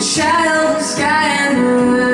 shadow the sky and the